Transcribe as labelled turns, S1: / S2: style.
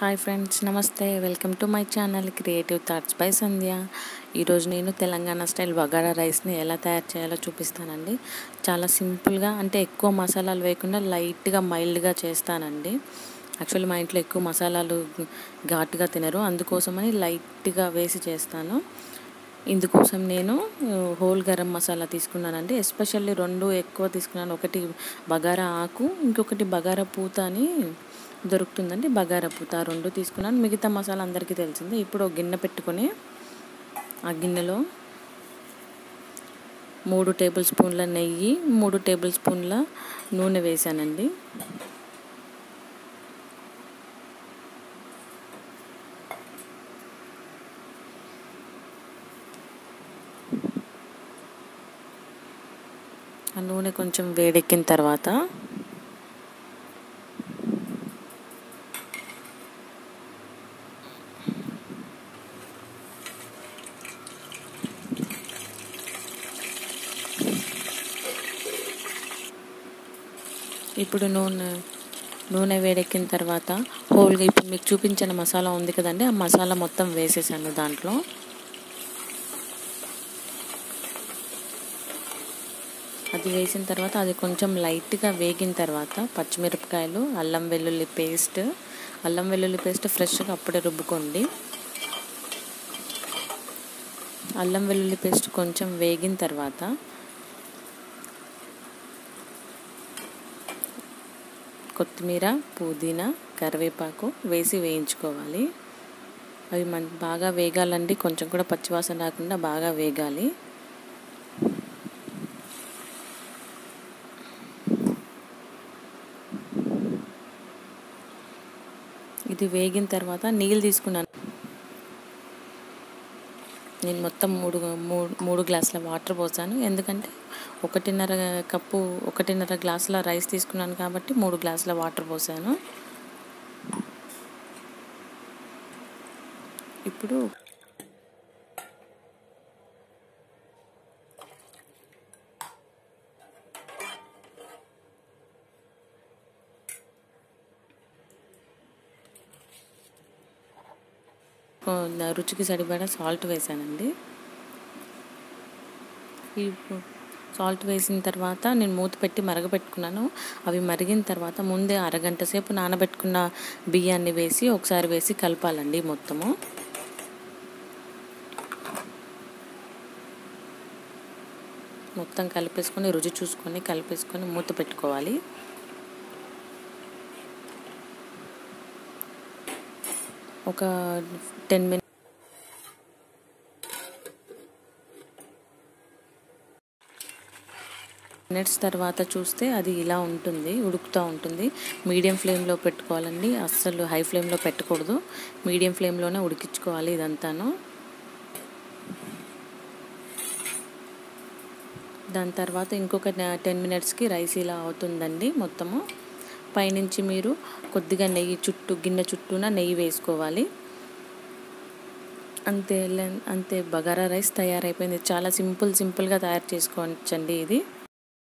S1: Hi friends నమస్తే. Welcome to my channel creative thoughts by Sandhya. ఈరోజు నేను Telangana style bagara రైస్ని ఎలా తయారు చేయాలో చూపిస్తానండి. చాలా సింపుల్గా అంటే ఎక్కువ మసాలాలు వేయకుండా లైట్గా మైల్డ్గా చేస్తానండి. యాక్చువల్లీ మా ఇంట్లో ఎక్కువ మసాలాలు ఘాటుగా తినరు. అందుకోసమని లైట్గా వేసి చేస్తాను. ఇందుకోసం నేను హోల్ గరం మసాలా తీసుకున్నానండి. ఎస్పెషల్లీ రెండు ఎక్కువ తీసుకున్నాను. ఒకటి బగారా ఆకు ఇంకొకటి బగారా పూత అని దొరుకుతుందండి. బగారా పూత రెండు తీసుకున్నాను. మిగతా మసాలా అందరికీ తెలిసిందే. ఇప్పుడు ఒక గిన్నె పెట్టుకొని ఆ గిన్నెలో మూడు టేబుల్ స్పూన్ల నెయ్యి మూడు టేబుల్ స్పూన్ల నూనె వేసానండి ఆ నూనె కొంచెం వేడెక్కిన తర్వాత ఇప్పుడు నూనె నూనె వేడెక్కిన తర్వాత హోల్గా ఇప్పుడు మీకు చూపించిన మసాలా ఉంది కదండి ఆ మసాలా మొత్తం వేసేసాను దాంట్లో. అది వేసిన తర్వాత అది కొంచెం లైట్గా వేగిన తర్వాత పచ్చిమిరపకాయలు అల్లం వెల్లుల్లి పేస్ట్. అల్లం వెల్లుల్లి పేస్ట్ ఫ్రెష్గా అప్పుడే రుబ్బుకోండి. అల్లం వెల్లుల్లి పేస్ట్ కొంచెం వేగిన తర్వాత కొత్తిమీర పుదీనా కరివేపాకు వేసి వేయించుకోవాలి. అవి మన బాగా వేగాలండి. కొంచెం కూడా పచ్చివాసన రాకుండా బాగా వేగాలి. ఇది వేగిన తర్వాత నీళ్ళు తీసుకున్నాను. నేను మొత్తం మూడు మూడు మూడు గ్లాసుల వాటర్ పోసాను. ఎందుకంటే ఒకటిన్నర కప్పు ఒకటిన్నర గ్లాసుల రైస్ తీసుకున్నాను కాబట్టి మూడు గ్లాసుల వాటర్ పోసాను. ఇప్పుడు రుచికి సరిపడా సాల్ట్ వేసానండి. ఈ సాల్ట్ వేసిన తర్వాత నేను మూత పెట్టి మరగపెట్టుకున్నాను అవి మరిగిన తర్వాత ముందే అరగంట సేపు నానబెట్టుకున్న బియ్యాన్ని వేసి ఒకసారి వేసి కలపాలండి మొత్తము. మొత్తం కలిపేసుకొని రుచి చూసుకొని కలిపేసుకొని మూత పెట్టుకోవాలి. ఒక టెన్ మినిట్ మినిట్స్ తర్వాత చూస్తే అది ఇలా ఉంటుంది ఉడుకుతూ ఉంటుంది. మీడియం ఫ్లేమ్లో పెట్టుకోవాలండి. అస్సలు హై ఫ్లేమ్లో పెట్టకూడదు. మీడియం ఫ్లేమ్లోనే ఉడికించుకోవాలి ఇదంతాను. దాని తర్వాత ఇంకొక టెన్ మినిట్స్కి రైస్ ఇలా అవుతుందండి మొత్తము. పైనుంచి మీరు కొద్దిగా నెయ్యి చుట్టూ గిన్నె చుట్టూన నెయ్యి వేసుకోవాలి. అంతే అంతే బగారా రైస్ తయారైపోయింది. చాలా సింపుల్ సింపుల్గా తయారు చేసుకోవచ్చండి ఇది.